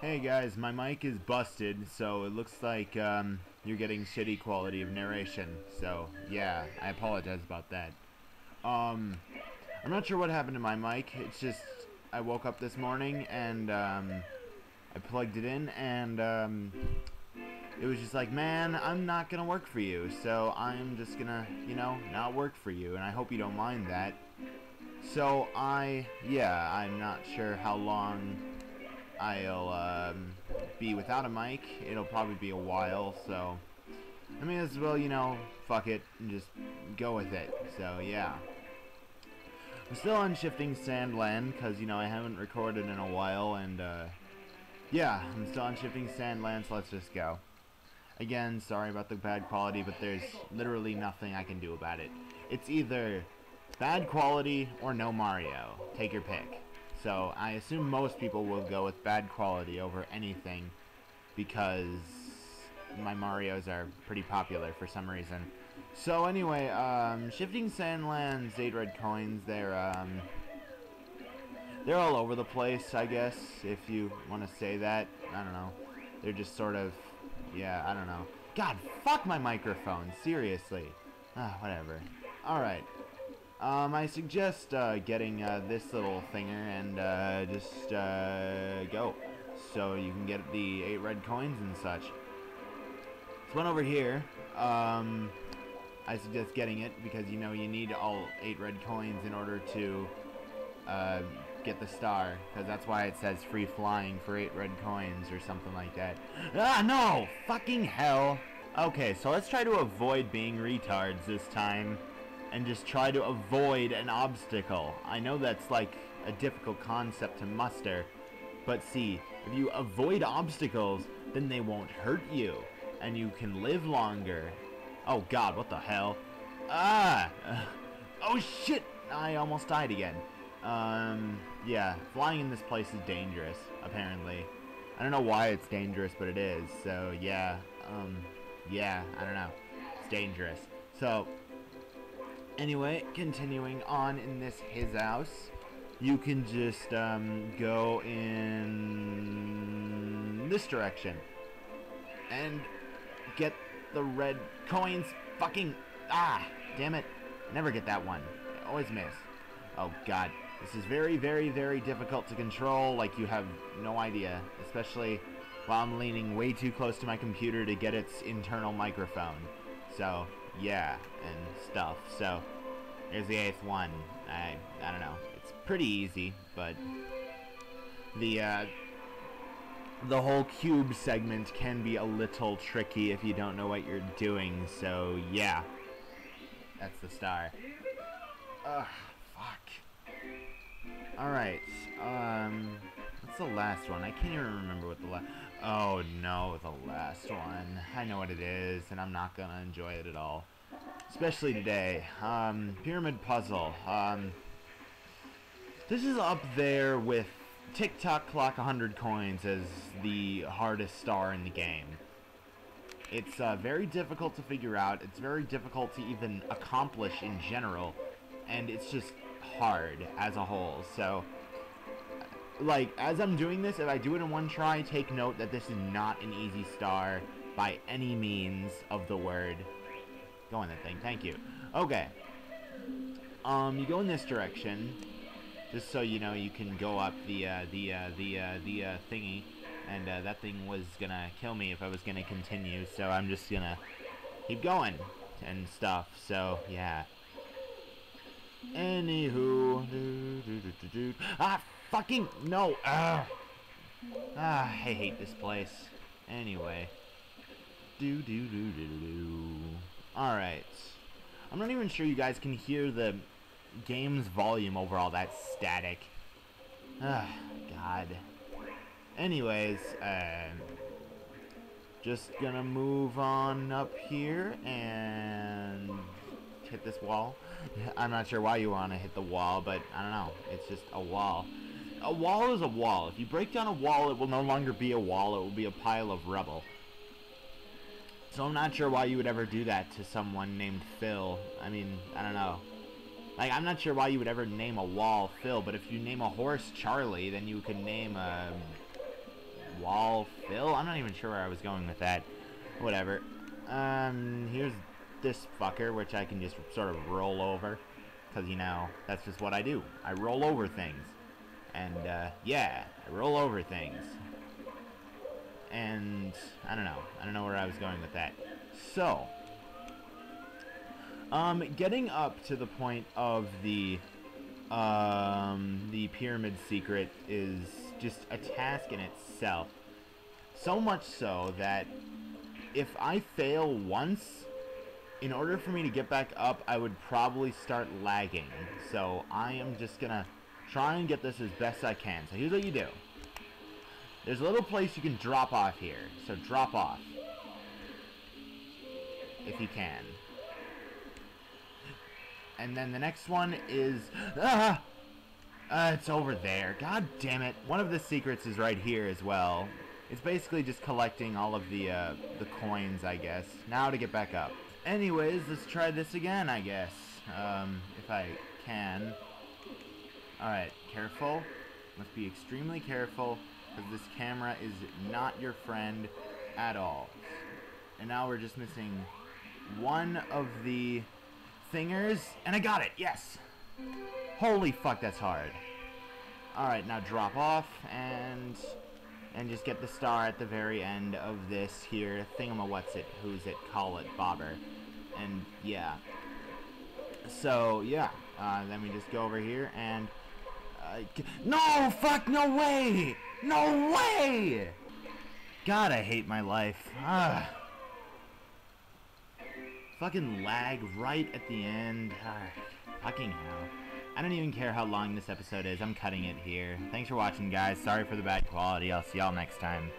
Hey guys, my mic is busted, so it looks like um, you're getting shitty quality of narration. So yeah, I apologize about that. Um, I'm not sure what happened to my mic. It's just I woke up this morning and um, I plugged it in and um, it was just like, man, I'm not gonna work for you. So I'm just gonna, you know, not work for you, and I hope you don't mind that. So I, yeah, I'm not sure how long I'll um, be without a mic. It'll probably be a while, so I may as well, you know, fuck it and just go with it. So yeah. We're still on Shifting Sandland because, you know, I haven't recorded in a while and, uh, yeah, I'm still on Shifting Sandland, so let's just go. Again, sorry about the bad quality, but there's literally nothing I can do about it. It's either bad quality or no Mario. Take your pick. So I assume most people will go with bad quality over anything because my Marios are pretty popular for some reason. So anyway, um, Shifting Sandlands 8 red coins, they're, um, they're all over the place, I guess, if you want to say that. I don't know. They're just sort of, yeah, I don't know. God, fuck my microphone, seriously. Ah, whatever. Alright. Um, I suggest uh, getting uh, this little thinger and uh, just uh, go. So you can get the 8 red coins and such. This one over here, um, I suggest getting it because you know you need all 8 red coins in order to uh, get the star. Because that's why it says free flying for 8 red coins or something like that. Ah, no! Fucking hell! Okay, so let's try to avoid being retards this time and just try to avoid an obstacle. I know that's like a difficult concept to muster, but see, if you avoid obstacles, then they won't hurt you, and you can live longer. Oh god, what the hell? Ah! Oh shit! I almost died again. Um, yeah, flying in this place is dangerous, apparently. I don't know why it's dangerous, but it is, so yeah, um, yeah, I don't know. It's dangerous. So, Anyway, continuing on in this his house, you can just um, go in this direction and get the red coins. Fucking ah, damn it! Never get that one. I always miss. Oh god, this is very, very, very difficult to control. Like you have no idea, especially while I'm leaning way too close to my computer to get its internal microphone. So yeah, and stuff. So, there's the eighth one. I, I don't know. It's pretty easy, but the, uh, the whole cube segment can be a little tricky if you don't know what you're doing, so yeah. That's the star. Ugh, fuck. Alright, um, what's the last one? I can't even remember what the last... Oh no, the last one. I know what it is, and I'm not gonna enjoy it at all. Especially today. Um, Pyramid Puzzle. Um, this is up there with Tick-Tock Clock 100 coins as the hardest star in the game. It's uh, very difficult to figure out. It's very difficult to even accomplish in general. And it's just hard as a whole. So, like, as I'm doing this, if I do it in one try, take note that this is not an easy star by any means of the word. Go in that thing, thank you. Okay. Um, you go in this direction, just so you know you can go up the, uh, the, uh, the, uh, the, uh, thingy. And, uh, that thing was gonna kill me if I was gonna continue, so I'm just gonna keep going and stuff, so, yeah. Anywho, ah, fucking no, ah, ah, I hate this place. Anyway, do do do do do. All right, I'm not even sure you guys can hear the game's volume over all that static. Ah, God. Anyways, um, just gonna move on up here and hit this wall. I'm not sure why you want to hit the wall, but I don't know. It's just a wall. A wall is a wall. If you break down a wall, it will no longer be a wall. It will be a pile of rubble. So I'm not sure why you would ever do that to someone named Phil. I mean, I don't know. Like, I'm not sure why you would ever name a wall Phil, but if you name a horse Charlie, then you can name a wall Phil? I'm not even sure where I was going with that. Whatever. Um, here's this fucker, which I can just sort of roll over. Because, you know, that's just what I do. I roll over things. And, uh, yeah, I roll over things. And, I don't know. I don't know where I was going with that. So, um, getting up to the point of the, um, the pyramid secret is just a task in itself. So much so that if I fail once, in order for me to get back up, I would probably start lagging. So I am just gonna try and get this as best I can. So here's what you do. There's a little place you can drop off here. So drop off. If you can. And then the next one is... Ah! Uh, it's over there. God damn it. One of the secrets is right here as well. It's basically just collecting all of the, uh, the coins, I guess. Now to get back up. Anyways, let's try this again, I guess. Um, if I can. Alright, careful. Must be extremely careful, because this camera is not your friend at all. And now we're just missing one of the thingers, and I got it, yes! Holy fuck, that's hard. Alright, now drop off, and and just get the star at the very end of this here thingama what's it who's it call it bobber and yeah so yeah uh, then we just go over here and uh, no fuck no way no way god I hate my life ah fucking lag right at the end ah, fucking hell I don't even care how long this episode is. I'm cutting it here. Thanks for watching, guys. Sorry for the bad quality. I'll see y'all next time.